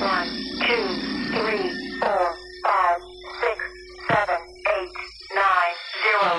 One, two, three, four, five, six, seven, eight, nine, zero.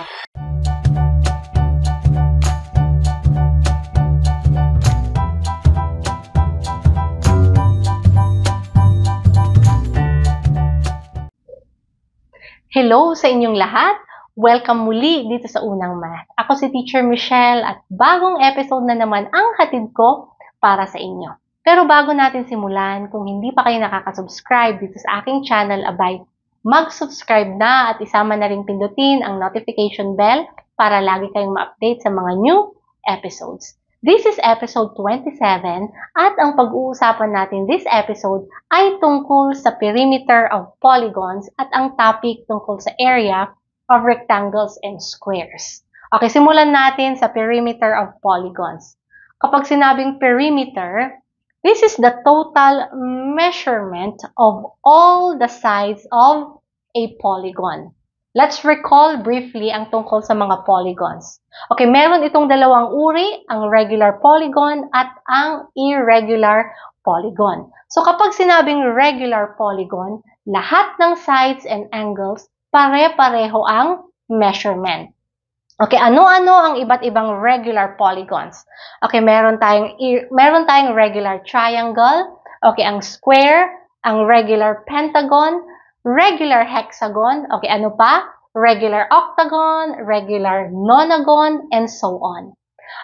Hello sa inyong lahat! Welcome muli dito sa Unang Math. Ako si Teacher Michelle at bagong episode na naman ang hatid ko para sa inyo. Pero bago natin simulan, kung hindi pa kayo nakaka-subscribe dito sa aking channel, abay, mag-subscribe na at isama na rin pindutin ang notification bell para lagi kayong ma-update sa mga new episodes. This is episode 27 at ang pag-uusapan natin this episode ay tungkol sa perimeter of polygons at ang topic tungkol sa area of rectangles and squares. Okay, simulan natin sa perimeter of polygons. Kapag sinabing perimeter, this is the total measurement of all the sides of a polygon. Let's recall briefly ang tungkol sa mga polygons. Okay, meron itong dalawang uri, ang regular polygon at ang irregular polygon. So kapag sinabing regular polygon, lahat ng sides and angles pare-pareho ang measurement. Okay, ano-ano ang iba't ibang regular polygons? Okay, meron tayong meron tayong regular triangle, okay, ang square, ang regular pentagon, regular hexagon, okay, ano pa? Regular octagon, regular nonagon, and so on.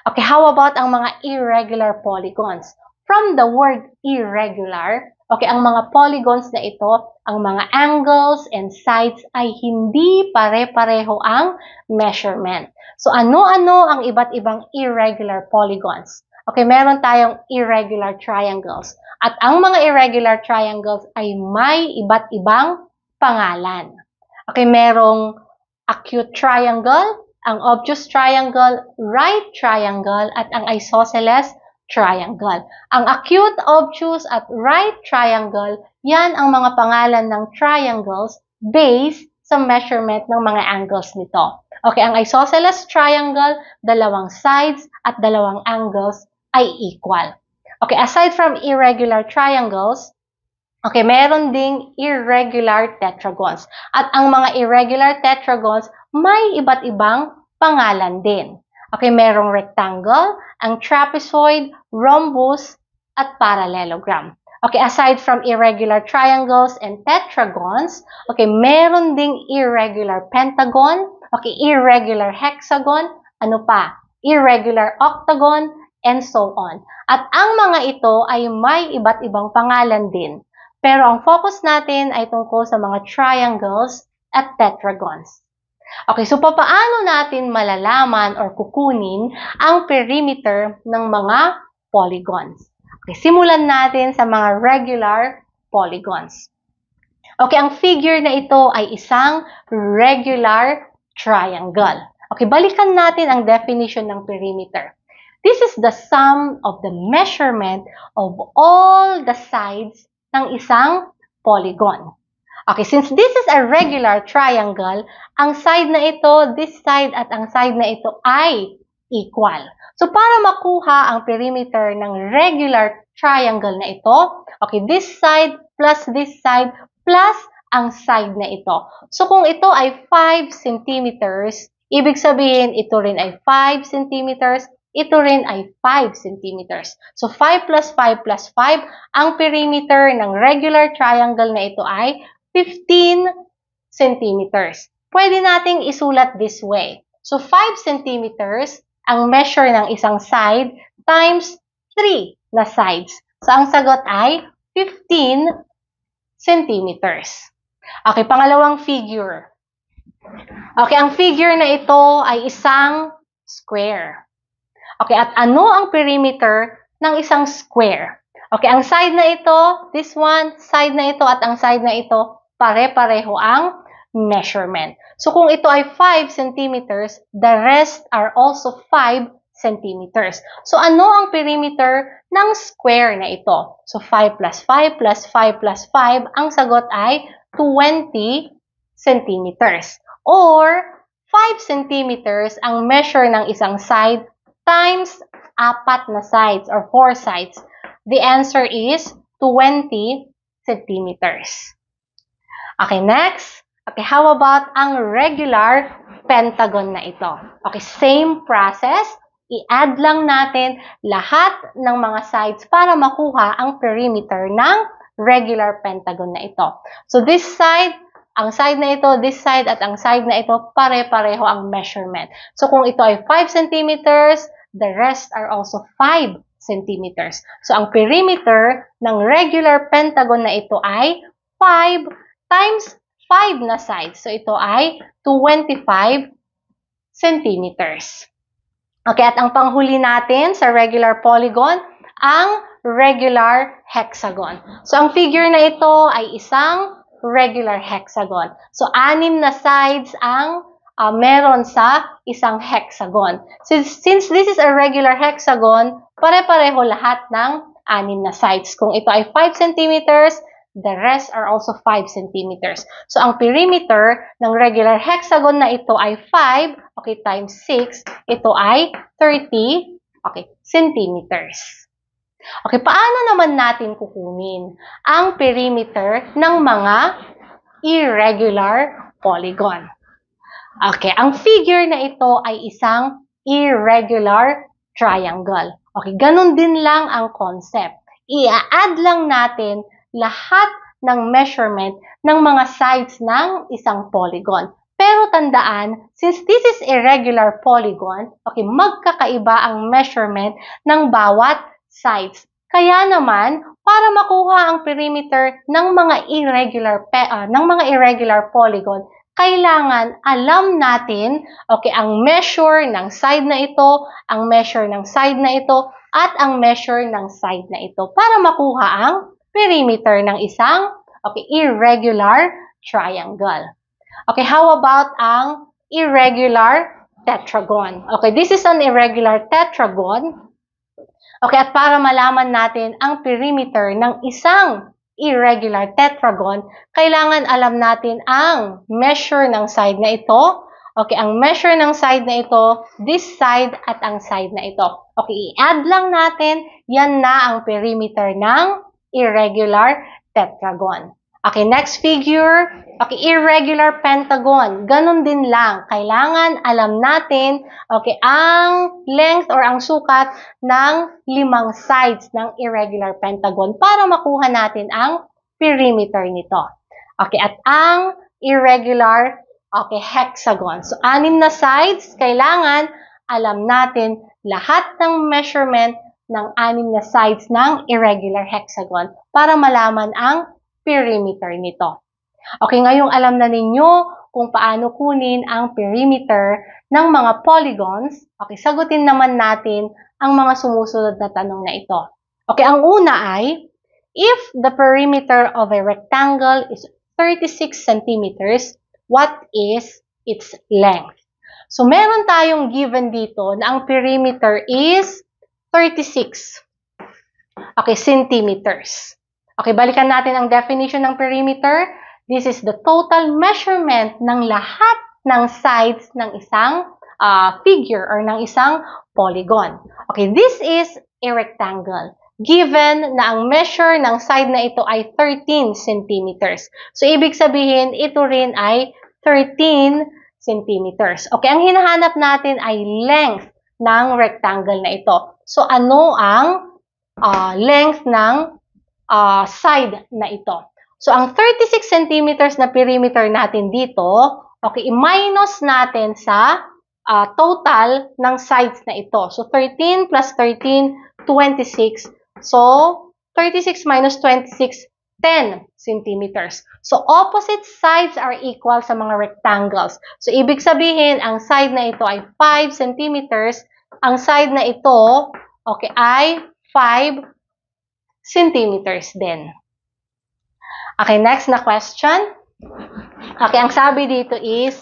Okay, how about ang mga irregular polygons? From the word irregular, okay, ang mga polygons na ito, ang mga angles and sides ay hindi pare-pareho ang measurement. So, ano-ano ang iba't ibang irregular polygons? Okay, meron tayong irregular triangles. At ang mga irregular triangles ay may iba't ibang pangalan. Okay, merong acute triangle, ang obtuse triangle, right triangle, at ang isosceles triangle. Ang acute, obtuse, at right triangle, yan ang mga pangalan ng triangles based sa measurement ng mga angles nito. Okay, ang isosceles triangle, dalawang sides at dalawang angles ay equal. Okay, aside from irregular triangles, okay, meron ding irregular tetragons. At ang mga irregular tetragons, may iba't ibang pangalan din. Okay, merong rectangle, ang trapezoid, rhombus, at parallelogram. Okay, aside from irregular triangles and tetragons, okay, meron ding irregular pentagon, okay, irregular hexagon, ano pa, irregular octagon, and so on. At ang mga ito ay may iba't ibang pangalan din. Pero ang focus natin ay tungkol sa mga triangles at tetragons. Okay, so papaano natin malalaman or kukunin ang perimeter ng mga polygons? Okay, simulan natin sa mga regular polygons. Okay, ang figure na ito ay isang regular triangle. Okay, balikan natin ang definition ng perimeter. This is the sum of the measurement of all the sides ng isang polygon. Okay, since this is a regular triangle, ang side na ito, this side at ang side na ito ay equal. So, para makuha ang perimeter ng regular triangle na ito, okay, this side plus this side plus ang side na ito. So, kung ito ay 5 centimeters, ibig sabihin ito rin ay 5 centimeters, ito rin ay 5 centimeters. So, 5 plus 5 plus 5, ang perimeter ng regular triangle na ito ay 15 centimeters. Pwede nating isulat this way. So, 5 centimeters ang measure ng isang side times 3 na sides. So, ang sagot ay 15 centimeters. Okay, pangalawang figure. Okay, ang figure na ito ay isang square. Okay, at ano ang perimeter ng isang square? Okay, ang side na ito, this one, side na ito, at ang side na ito, pare-pareho ang measurement. So, kung ito ay 5 centimeters, the rest are also 5 centimeters. So, ano ang perimeter ng square na ito? So, 5 plus 5 plus 5 plus 5, ang sagot ay 20 centimeters. Or, 5 centimeters ang measure ng isang side times apat na sides or 4 sides. The answer is 20 centimeters. Okay, next. Okay, how about ang regular pentagon na ito? Okay, same process. I-add lang natin lahat ng mga sides para makuha ang perimeter ng regular pentagon na ito. So, this side, ang side na ito, this side, at ang side na ito, pare-pareho ang measurement. So, kung ito ay 5 centimeters, the rest are also 5 centimeters. So, ang perimeter ng regular pentagon na ito ay 5 times 5 na sides. So, ito ay 25 centimeters. Okay, at ang panghuli natin sa regular polygon, ang regular hexagon. So, ang figure na ito ay isang regular hexagon. So, anim na sides ang uh, meron sa isang hexagon. Since, since this is a regular hexagon, pare-pareho lahat ng anim na sides. Kung ito ay 5 centimeters, The rest are also 5 centimeters. So, ang perimeter ng regular hexagon na ito ay 5, okay, times 6. Ito ay 30, okay, centimeters. Okay, paano naman natin kukunin ang perimeter ng mga irregular polygon? Okay, ang figure na ito ay isang irregular triangle. Okay, ganun din lang ang concept. I-add lang natin lahat ng measurement ng mga sides ng isang polygon. Pero tandaan, since this is a regular polygon, okay, magkakaiba ang measurement ng bawat sides. Kaya naman, para makuha ang perimeter ng mga irregular uh, ng mga irregular polygon, kailangan alam natin, okay, ang measure ng side na ito, ang measure ng side na ito, at ang measure ng side na ito para makuha ang perimeter ng isang okay, irregular triangle. Okay, how about ang irregular tetragon? Okay, this is an irregular tetragon. Okay, at para malaman natin ang perimeter ng isang irregular tetragon, kailangan alam natin ang measure ng side na ito. Okay, ang measure ng side na ito, this side at ang side na ito. Okay, i-add lang natin, yan na ang perimeter ng irregular tetragon. Okay, next figure. Okay, irregular pentagon. Ganon din lang. Kailangan alam natin, okay, ang length or ang sukat ng limang sides ng irregular pentagon para makuha natin ang perimeter nito. Okay, at ang irregular, okay, hexagon. So, anim na sides, kailangan alam natin lahat ng measurement ng anim na sides ng irregular hexagon para malaman ang perimeter nito. Okay, ngayong alam na ninyo kung paano kunin ang perimeter ng mga polygons, okay, sagutin naman natin ang mga sumusunod na tanong na ito. Okay, ang una ay, if the perimeter of a rectangle is 36 centimeters, what is its length? So, meron tayong given dito na ang perimeter is 36. Okay, centimeters. Okay, balikan natin ang definition ng perimeter. This is the total measurement ng lahat ng sides ng isang uh, figure or ng isang polygon. Okay, this is a rectangle. Given na ang measure ng side na ito ay 13 centimeters. So, ibig sabihin, ito rin ay 13 centimeters. Okay, ang hinahanap natin ay length ng rectangle na ito. So, ano ang uh, length ng uh, side na ito? So, ang 36 centimeters na perimeter natin dito, okay, i-minus natin sa uh, total ng sides na ito. So, 13 plus 13, 26. So, 36 minus 26, 10 centimeters. So, opposite sides are equal sa mga rectangles. So, ibig sabihin, ang side na ito ay 5 centimeters ang side na ito, okay, ay 5 centimeters din. Okay, next na question. Okay, ang sabi dito is,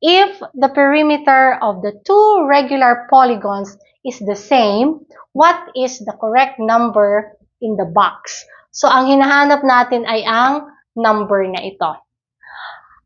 if the perimeter of the two regular polygons is the same, what is the correct number in the box? So, ang hinahanap natin ay ang number na ito.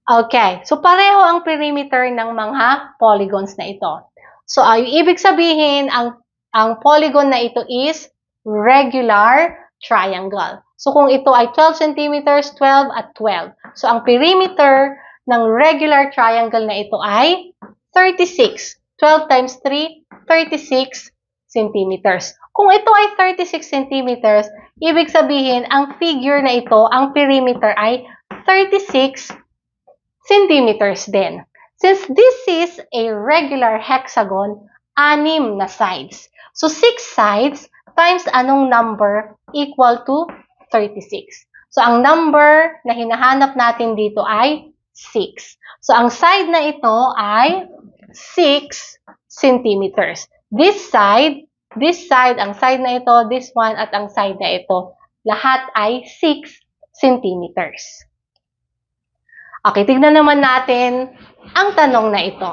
Okay, so pareho ang perimeter ng mga polygons na ito. So, uh, ibig sabihin, ang, ang polygon na ito is regular triangle. So, kung ito ay 12 centimeters, 12 at 12. So, ang perimeter ng regular triangle na ito ay 36. 12 times 3, 36 centimeters. Kung ito ay 36 centimeters, ibig sabihin, ang figure na ito, ang perimeter ay 36 centimeters din. Since this is a regular hexagon, anim na sides. So, 6 sides times anong number equal to 36. So, ang number na hinahanap natin dito ay 6. So, ang side na ito ay 6 centimeters. This side, this side, ang side na ito, this one, at ang side na ito, lahat ay 6 centimeters. Okay, tignan naman natin ang tanong na ito.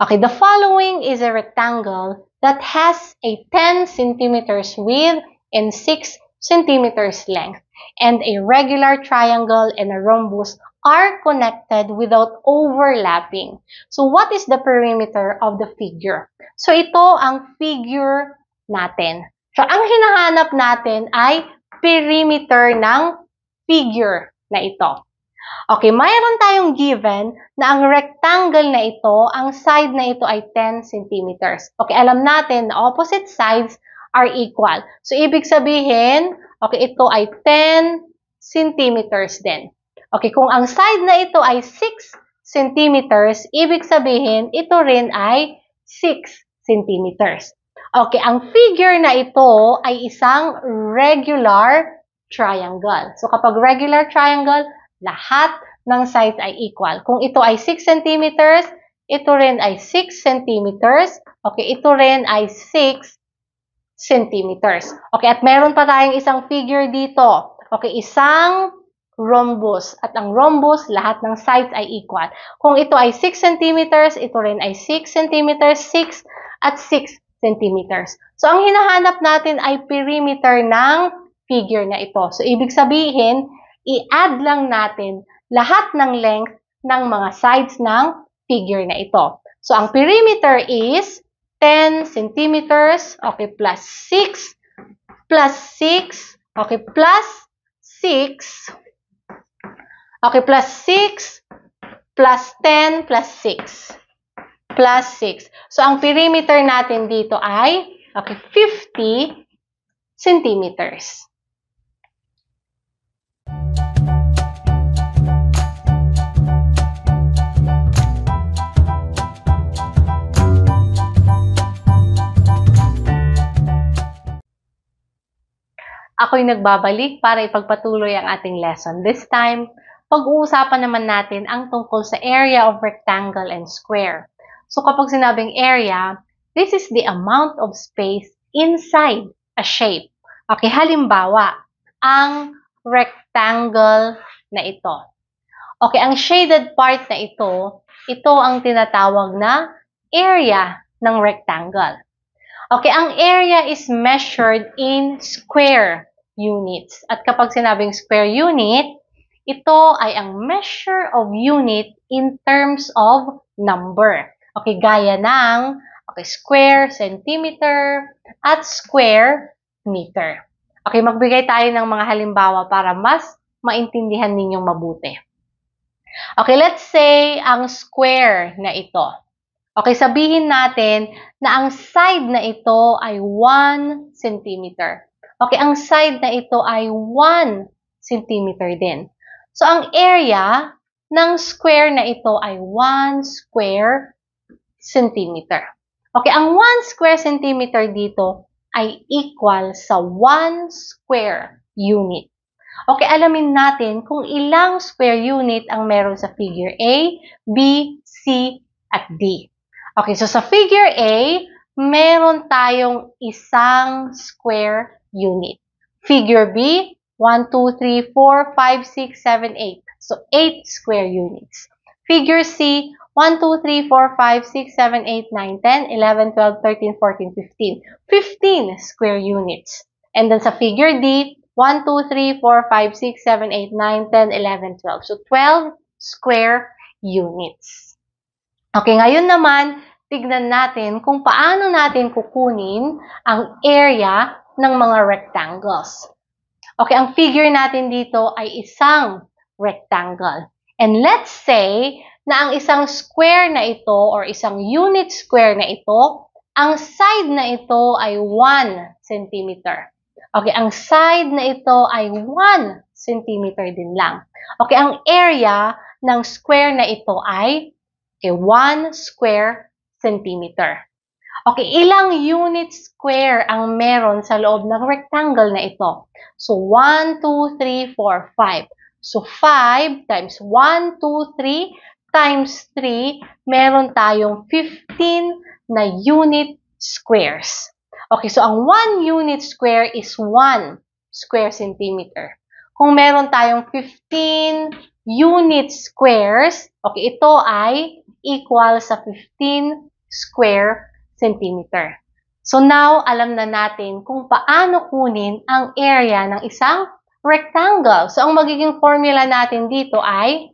Okay, the following is a rectangle that has a 10 centimeters width and 6 centimeters length, and a regular triangle and a rhombus are connected without overlapping. So, what is the perimeter of the figure? So, ito ang figure natin. So, ang hinahanap natin ay perimeter ng figure na ito. Okay, mayroon tayong given na ang rectangle na ito, ang side na ito ay 10 centimeters. Okay, alam natin na opposite sides are equal. So, ibig sabihin, okay, ito ay 10 centimeters din. Okay, kung ang side na ito ay 6 centimeters, ibig sabihin, ito rin ay 6 centimeters. Okay, ang figure na ito ay isang regular triangle. So, kapag regular triangle, lahat ng sides ay equal. Kung ito ay 6 centimeters, ito rin ay 6 centimeters. Okay, ito rin ay 6 centimeters. Okay, at meron pa tayong isang figure dito. Okay, isang rhombus. At ang rhombus, lahat ng sides ay equal. Kung ito ay 6 centimeters, ito rin ay 6 centimeters, 6 at 6 centimeters. So, ang hinahanap natin ay perimeter ng figure na ito. So, ibig sabihin, i-add lang natin lahat ng length ng mga sides ng figure na ito. So, ang perimeter is 10 centimeters, okay, plus 6, plus 6, okay, plus 6, okay, plus 6, plus 10, plus 6, plus 6. So, ang perimeter natin dito ay, okay, 50 centimeters. Ako'y nagbabalik para ipagpatuloy ang ating lesson. This time, pag-uusapan naman natin ang tungkol sa area of rectangle and square. So kapag sinabing area, this is the amount of space inside a shape. Okay, halimbawa, ang rectangle na ito. Okay, ang shaded part na ito, ito ang tinatawag na area ng rectangle. Okay, ang area is measured in square units. At kapag sinabing square unit, ito ay ang measure of unit in terms of number. Okay, gaya ng okay, square centimeter at square meter. Okay, magbigay tayo ng mga halimbawa para mas maintindihan ninyong mabuti. Okay, let's say ang square na ito. Okay, sabihin natin na ang side na ito ay 1 centimeter. Okay, ang side na ito ay 1 centimeter din. So, ang area ng square na ito ay 1 square centimeter. Okay, ang 1 square centimeter dito ay equal sa 1 square unit. Okay, alamin natin kung ilang square unit ang meron sa figure A, B, C, at D. Okay, so sa figure A, meron tayong isang square unit. Figure B, 1, 2, 3, 4, 5, 6, 7, 8. So, 8 square units. Figure C, 1, 2, 3, 4, 5, 6, 7, 8, 9, 10, 11, 12, 13, 14, 15. 15 square units. And then sa figure D, 1, 2, 3, 4, 5, 6, 7, 8, 9, 10, 11, 12. So, 12 square units. Okay, ngayon naman, tignan natin kung paano natin kukunin ang area ng mga rectangles. Okay, ang figure natin dito ay isang rectangle. And let's say na ang isang square na ito or isang unit square na ito, ang side na ito ay 1 cm. Okay, ang side na ito ay 1 cm din lang. Okay, ang area ng square na ito ay okay, 1 square centimeter. Okay, ilang unit square ang meron sa loob ng rectangle na ito? So, 1, 2, 3, 4, 5. So, 5 times 1, 2, 3 times 3, meron tayong 15 na unit squares. Okay, so ang 1 unit square is 1 square centimeter. Kung meron tayong 15 unit squares, okay, ito ay equal sa 15 square centimeter. So now, alam na natin kung paano kunin ang area ng isang rectangle. So ang magiging formula natin dito ay,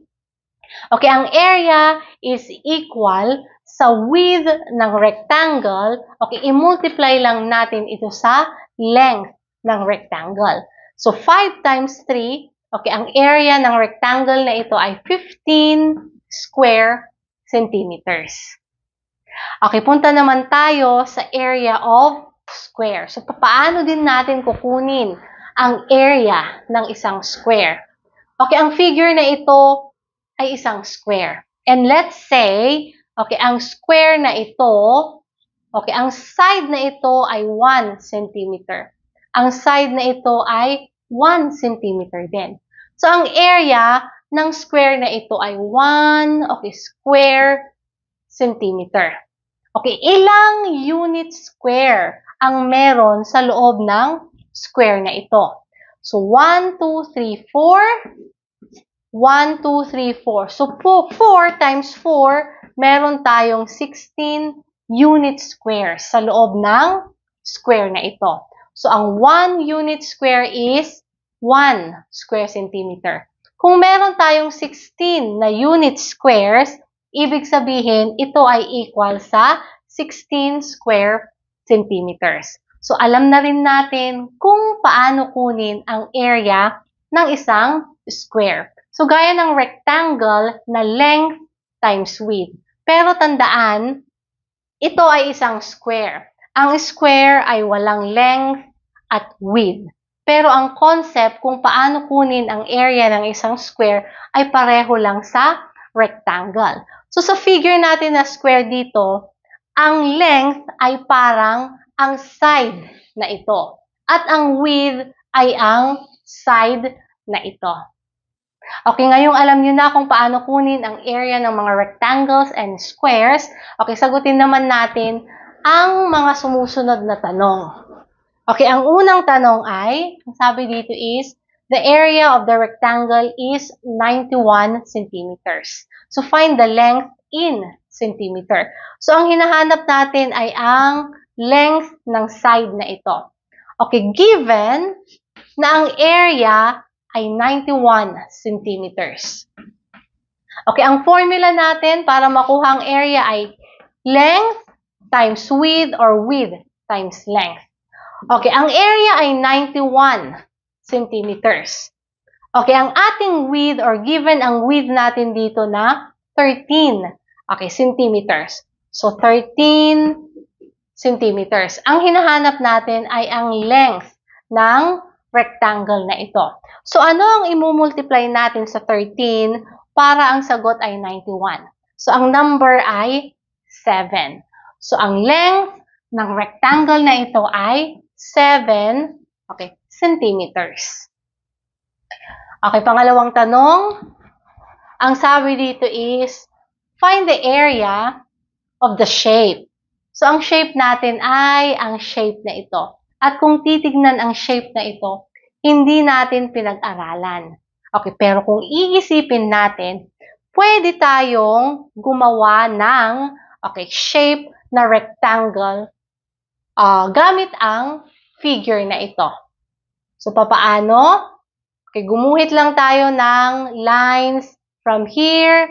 okay, ang area is equal sa width ng rectangle, okay, i-multiply lang natin ito sa length ng rectangle. So 5 times 3, okay, ang area ng rectangle na ito ay 15 square centimeters. Okay, punta naman tayo sa area of square. So, paano din natin kukunin ang area ng isang square? Okay, ang figure na ito ay isang square. And let's say, okay, ang square na ito, okay, ang side na ito ay 1 centimeter. Ang side na ito ay 1 centimeter din. So, ang area ng square na ito ay 1, okay, square centimeter. Okay, ilang unit square ang meron sa loob ng square na ito? So, 1, 2, 3, 4. 1, 2, 3, 4. So, 4 times 4, meron tayong 16 unit squares sa loob ng square na ito. So, ang 1 unit square is 1 square centimeter. Kung meron tayong 16 na unit squares, Ibig sabihin, ito ay equal sa 16 square centimeters. So, alam na rin natin kung paano kunin ang area ng isang square. So, gaya ng rectangle na length times width. Pero tandaan, ito ay isang square. Ang square ay walang length at width. Pero ang concept kung paano kunin ang area ng isang square ay pareho lang sa rectangle. So, sa figure natin na square dito, ang length ay parang ang side na ito. At ang width ay ang side na ito. Okay, ngayong alam nyo na kung paano kunin ang area ng mga rectangles and squares. Okay, sagutin naman natin ang mga sumusunod na tanong. Okay, ang unang tanong ay, ang sabi dito is, the area of the rectangle is 91 centimeters. So, find the length in centimeter. So, ang hinahanap natin ay ang length ng side na ito. Okay, given na ang area ay 91 centimeters. Okay, ang formula natin para makuha ang area ay length times width or width times length. Okay, ang area ay 91 centimeters. Okay, ang ating width or given ang width natin dito na 13 okay, centimeters. So, 13 centimeters. Ang hinahanap natin ay ang length ng rectangle na ito. So, ano ang imumultiply natin sa 13 para ang sagot ay 91? So, ang number ay 7. So, ang length ng rectangle na ito ay 7 okay, centimeters. Okay, pangalawang tanong. Ang sabi dito is, find the area of the shape. So, ang shape natin ay ang shape na ito. At kung titignan ang shape na ito, hindi natin pinag-aralan. Okay, pero kung iisipin natin, pwede tayong gumawa ng okay, shape na rectangle uh, gamit ang figure na ito. So, papaano? Okay, gumuhit lang tayo ng lines from here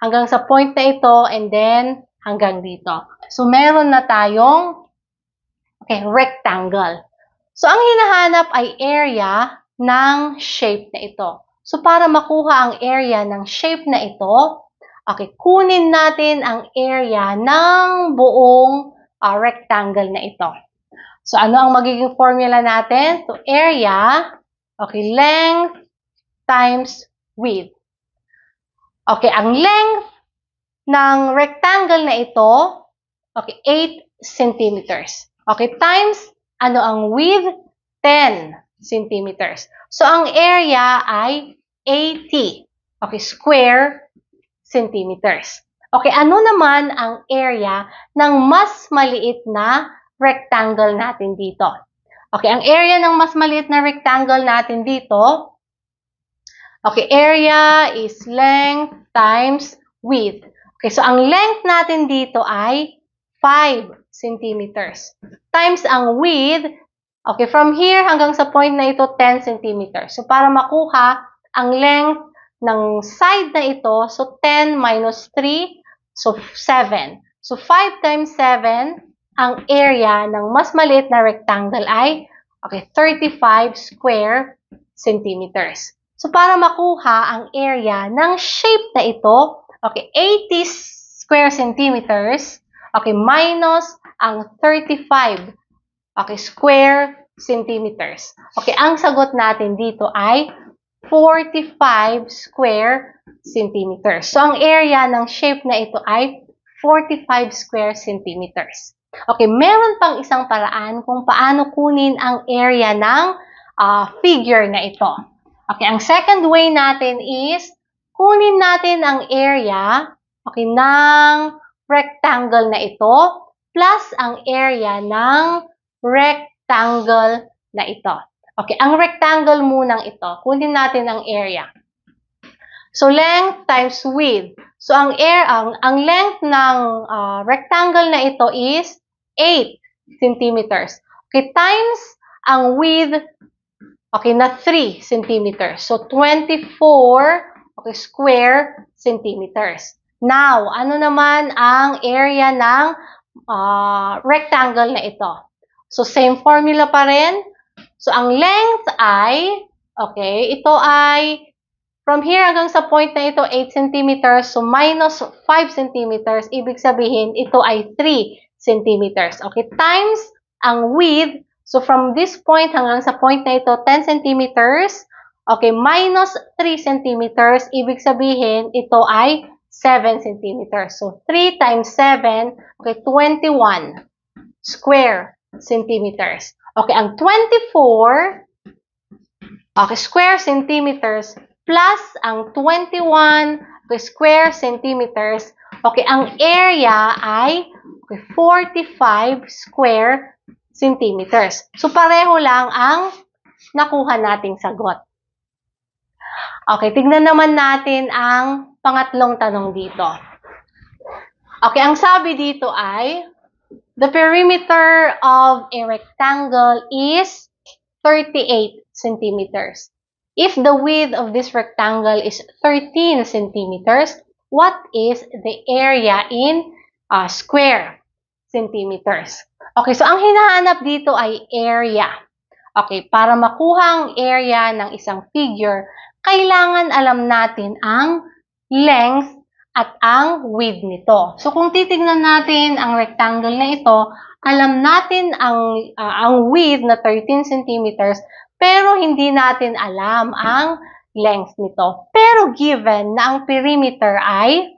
hanggang sa point na ito and then hanggang dito. So, meron na tayong okay, rectangle. So, ang hinahanap ay area ng shape na ito. So, para makuha ang area ng shape na ito, okay, kunin natin ang area ng buong uh, rectangle na ito. So, ano ang magiging formula natin? So, area, okay, length times width. Okay, ang length ng rectangle na ito, okay, 8 centimeters. Okay, times, ano ang width? 10 centimeters. So, ang area ay 80. Okay, square centimeters. Okay, ano naman ang area ng mas maliit na rectangle natin dito? Okay, ang area ng mas maliit na rectangle natin dito, okay, area is length times width. Okay, so ang length natin dito ay 5 centimeters. Times ang width, okay, from here hanggang sa point na ito, 10 centimeters. So, para makuha ang length ng side na ito, so 10 minus 3, so 7. So, 5 times 7, ang area ng mas maliit na rectangle ay, okay, 35 square centimeters. So, para makuha ang area ng shape na ito, okay, 80 square centimeters, okay, minus ang 35, okay, square centimeters. Okay, ang sagot natin dito ay 45 square centimeters. So, ang area ng shape na ito ay 45 square centimeters. Okay, meron pang isang paraan kung paano kunin ang area ng uh, figure na ito. Okay, ang second way natin is kunin natin ang area okay, ng rectangle na ito plus ang area ng rectangle na ito. Okay, ang rectangle munang ito, kunin natin ang area. So, length times width. So, ang air, ang, ang length ng uh, rectangle na ito is 8 centimeters. Okay, times ang width, okay, na 3 centimeters. So, 24, okay, square centimeters. Now, ano naman ang area ng uh, rectangle na ito? So, same formula pa rin. So, ang length ay, okay, ito ay from here hanggang sa point na ito, 8 centimeters. So, minus 5 centimeters. Ibig sabihin, ito ay 3 centimeters. Okay, times ang width. So, from this point hanggang sa point na ito, 10 centimeters. Okay, minus 3 centimeters. Ibig sabihin, ito ay 7 centimeters. So, 3 times 7, okay, 21 square centimeters. Okay, ang 24, okay, square centimeters plus ang 21 okay, square centimeters, okay, ang area ay okay, 45 square centimeters. So, pareho lang ang nakuha nating sagot. Okay, tignan naman natin ang pangatlong tanong dito. Okay, ang sabi dito ay, the perimeter of a rectangle is 38 centimeters. If the width of this rectangle is 13 centimeters, what is the area in uh, square centimeters? Okay, so ang hinahanap dito ay area. Okay, para makuha ang area ng isang figure, kailangan alam natin ang length at ang width nito. So kung titignan natin ang rectangle na ito, alam natin ang uh, ang width na 13 centimeters, pero hindi natin alam ang length nito. Pero given na ang perimeter ay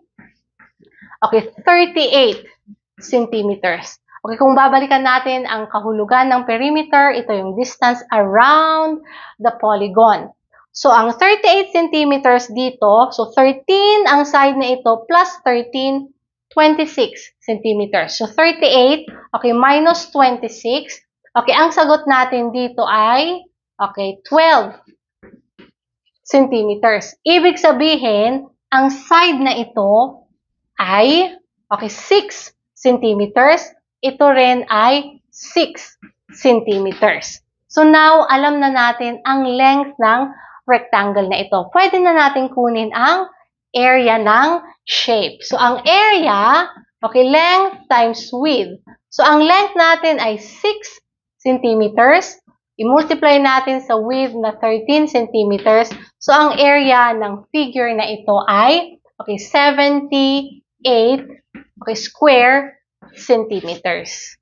okay, 38 centimeters. Okay, kung babalikan natin ang kahulugan ng perimeter, ito yung distance around the polygon. So, ang 38 centimeters dito, so 13 ang side na ito plus 13, 26 centimeters. So, 38, okay, minus 26. Okay, ang sagot natin dito ay, okay, 12 centimeters. Ibig sabihin, ang side na ito ay, okay, 6 centimeters. Ito rin ay 6 centimeters. So, now, alam na natin ang length ng rectangle na ito. Pwede na natin kunin ang area ng shape. So, ang area, okay, length times width. So, ang length natin ay 6 centimeters. I-multiply natin sa width na 13 centimeters. So, ang area ng figure na ito ay, okay, 78, okay, square centimeters.